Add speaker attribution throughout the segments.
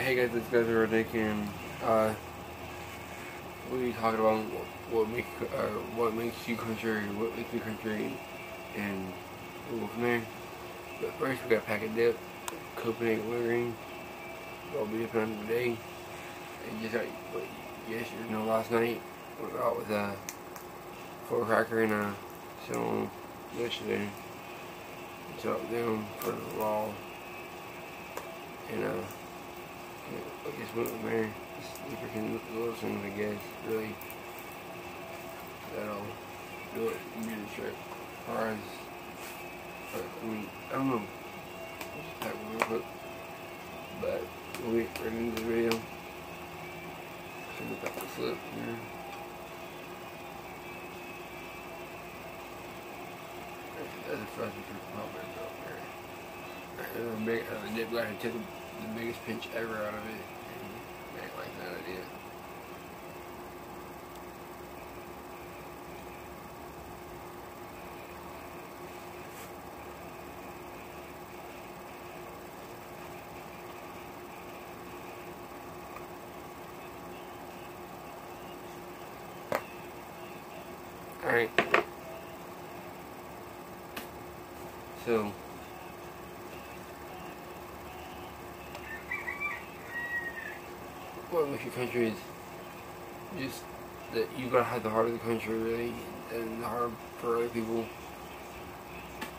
Speaker 1: Hey guys, this guys are Nick uh, be talking about what, what make uh, what makes you country, what makes you country, and we'll go from there. But first, we got a pack of dip, Copenhagen Wintergreen. I'll be dipping on today. And just got, what, yes, you know, last night we went out with a four cracker and a cinnamon yesterday. So them for the wall and uh. I guess what man, just little things, I guess, really, that'll do it, trick. As far but, I mean, I don't know, just pack real but we'll get right into the video. Got the flip here. That's a fresh pump up there. There's a big, uh, dip guy took the biggest pinch ever out of it. And I like that idea. Alright. So, what makes your country is just that you gotta have the heart of the country really and the heart for other people.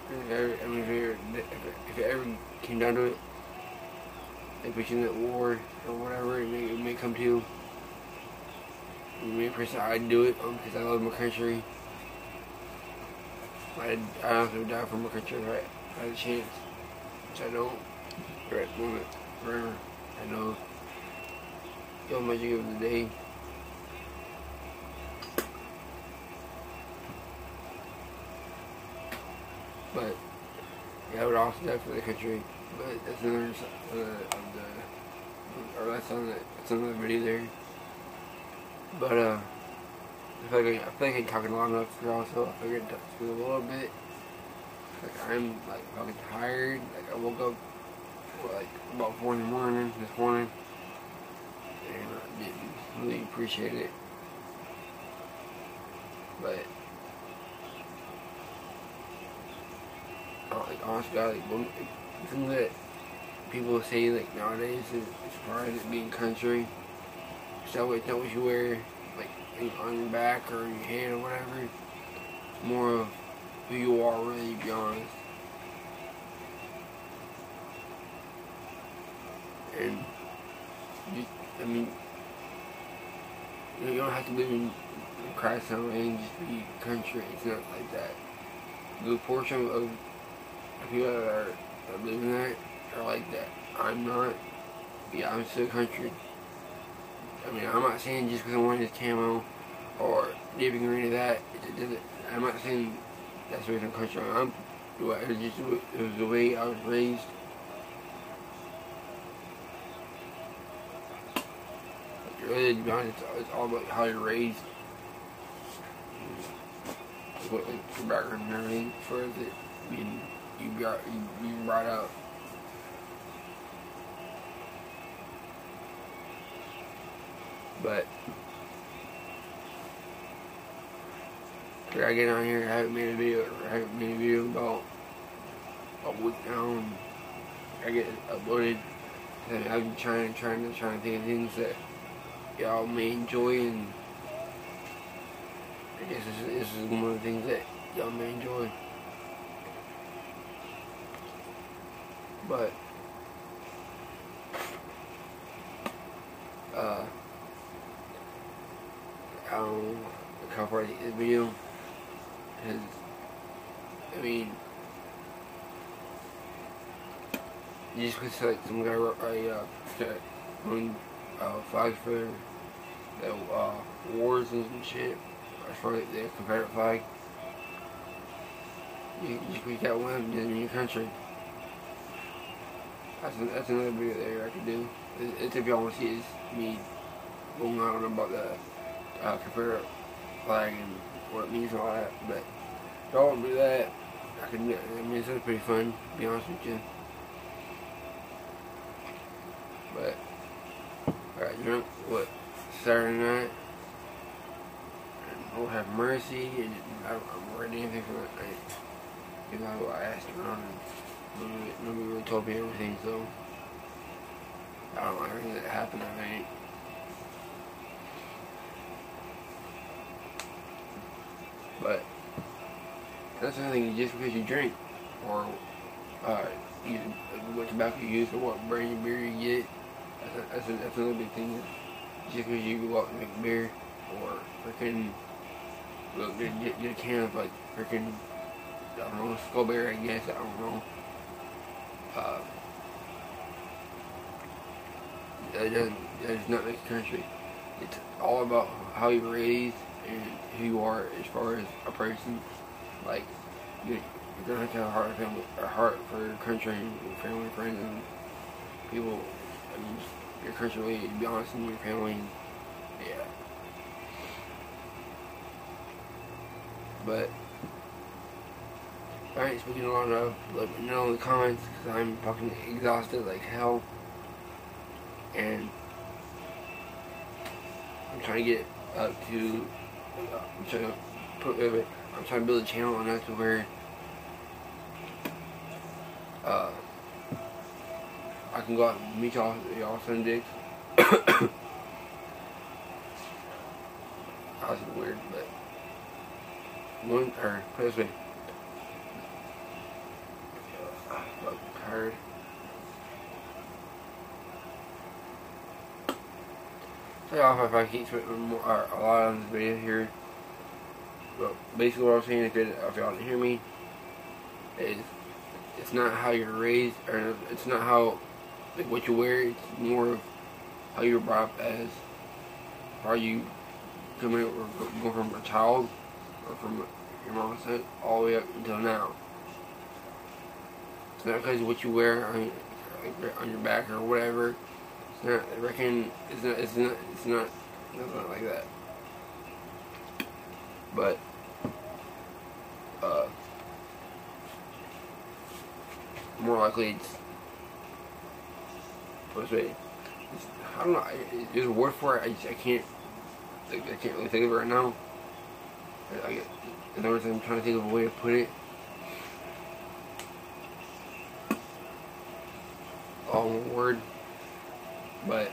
Speaker 1: I mean, if, it, ever came down to it, like between that war or whatever it may, it may come to, me personally, I'd do it um, because I love my country. I'd, I also die for my country if I had a chance, which I don't. Right moment, forever. I know Yo magic of the day. But yeah, I would also die for the country. But that's another uh, of the or that's on the another video there. But uh I feel like I, I feel like I'm talking long enough for also I figured to speak a little bit. Like I'm like fucking tired. Like I woke up like about four in the morning this morning really appreciate it. But uh, like honestly, like one thing that people say like nowadays is as far as it being country, so it's not what you wear like on your back or your head or whatever. More of who you are, really, to be honest. And I mean, you don't have to live in Christ and just be country. It's not like that. The portion of people that are, are living there are like that. I'm not. Yeah, I'm still country. I mean, I'm not saying just because wearing this camo or dipping or any of that, it I'm not saying that's the reason I'm country. I'm, it was just it was the way I was raised. Really, to be it's, all about how you're raised. What like, your background and everything, far it being you got you, you brought up. But I get on here, I haven't made a video, I haven't made a video about a week now, I get uploaded. And I've been trying, trying to, trying to think of things that y'all may enjoy and I guess this is, this is one of the things that y'all may enjoy. But uh I don't how far this video because I mean just because like some guy I uh on uh for the uh, wars and shit, as the Confederate flag. You, you got one in your country. That's, a, that's another video there I could do. It's if y'all want to see is me going on about the uh, Confederate flag and what it means and all that. But y'all want to do that, I can do it. I mean, it's pretty fun, to be honest with you. But drunk, what, Saturday night. Lord have mercy, and I don't remember anything from that night. Because I, I asked around, and nobody, nobody really told me everything, so I don't know everything that happened that night. But that's another. Just because you drink or uh, you, what tobacco you use or what brand of beer you get, that's, a, that's, another big thing. Just because you go out and make beer or freaking look, get, get, get a can of like freaking I don't know Skullberry, I guess I don't know. Uh, that doesn't that does not make country. It's all about how you're raised and who you are as far as a person. Like you, you're gonna have to have a heart, family, a heart for your country and family, friends, and people. Mean, your country, to be honest, and your family. And, yeah. But alright, speaking a lot of, let me know in the comments because I'm fucking exhausted like hell, and I'm trying to get up to. I'm trying to put. Wait, I'm trying to build a channel enough to where uh, I can go out and meet y'all, y'all son dicks. that was weird, but one or this way. I'm tired. Sorry off if I keep spitting more, uh, a lot on this video here. But basically what I'm saying is that if y'all didn't hear me, is it's not how you're raised, or it's not how, like what you wear, it's more of how you're brought up as, how you come in, or go from a child, or from your mom's side, all the way up until now. It's not because of what you wear on, on your back or whatever. It's not, I reckon, it's not, it's not, it's not, it's not like that. But, uh, more likely it's, what's it, it's, I don't know, there's a word for it, I, just, I can't, I can't really think of it right now. I, I, in other words, I'm trying to think of a way to put it. All one word, but,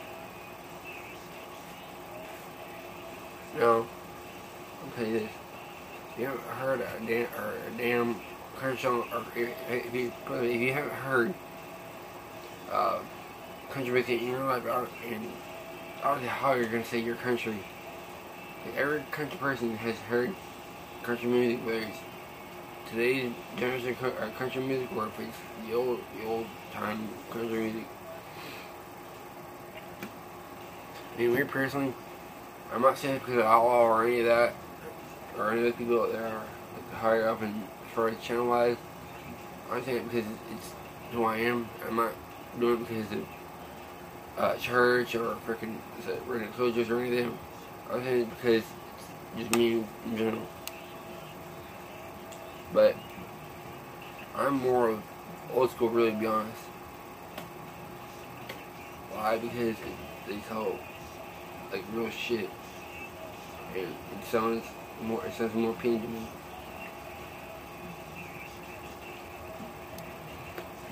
Speaker 1: no. I'll tell you this. You haven't heard a damn, or a damn or if you, if you haven't heard country music in your life, uh, and I don't know how you're to say your country. Every country person has heard country music, whether it's today's generation or uh, country music, or if it's the old, the old time country music. I mean, me personally, I'm not saying because of outlaw or any of that, or any of the people that are higher up and as far as channel wise. I'm saying it because it's who I am. I'm not doing it because of uh, church or freaking religious or anything. I'm saying because just me in general. But I'm more of old school, really, to be honest. Why? Because they tell like real shit. And it sounds more it sounds more appealing to me.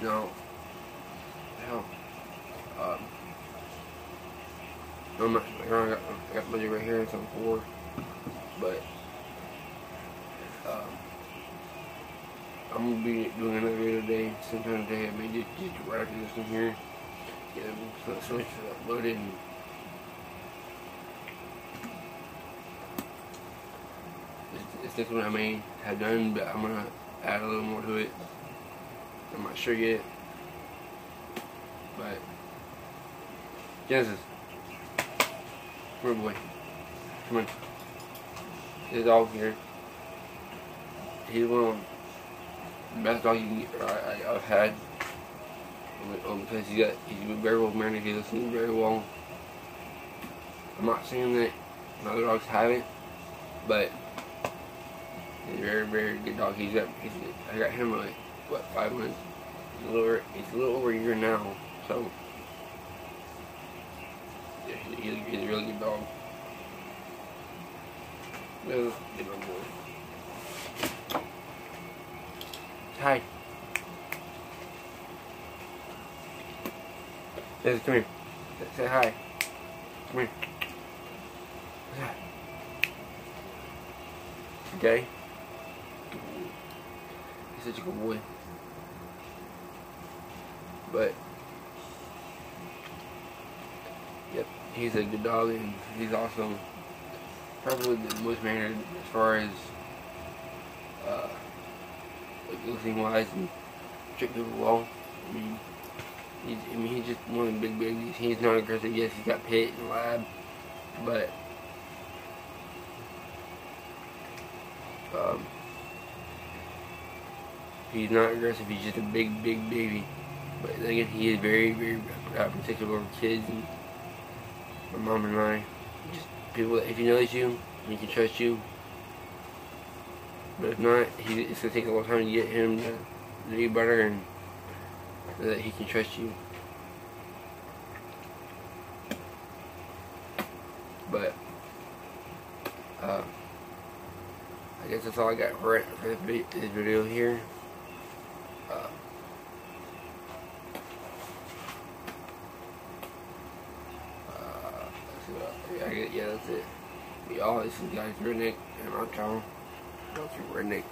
Speaker 1: No. Hell. Um I'm not, I got, I got budget right here, it's on four. But um I'm gonna be doing another video today, sometime today, I may just, just right after this one here. Get some switch uploaded and it's this one I may have done, but I'm gonna add a little more to it. I'm not sure yet. But Genesis. Here boy. Come on. This dog here. He's one of the best dogs you can I, have had. Um, because he's got he's very well mannered, he listens very well. I'm not saying that other dogs haven't, but He's a very, very good dog. He's got, he's, I got him like, what, five months? He's a little, he's a little over a year now, so. Yeah, he's, he's a really good dog. Well, get my boy. Hi. Yes, come here. Say hi. Come here. Say hi. Okay? He's such a good boy. But, he's a good dog and he's also probably the most mannered as far as uh, like listening wise and treat people well. I mean, he's, I mean, he's just one of the big babies. He's not aggressive. Yes, he's got pit and lab, but um, he's not aggressive. He's just a big, big baby. But again, he is very, very uh, protective over kids and my mom and I. Just people, if he knows you, he can trust you. But if not, he, it's gonna take a long time to get him to know you better and so that he can trust you. But uh, I guess that's all I got for, it, for this video here. Uh, uh, yeah, yeah, that's it. Y'all, this is guys Redneck, and I'm Tom. Don't you Redneck.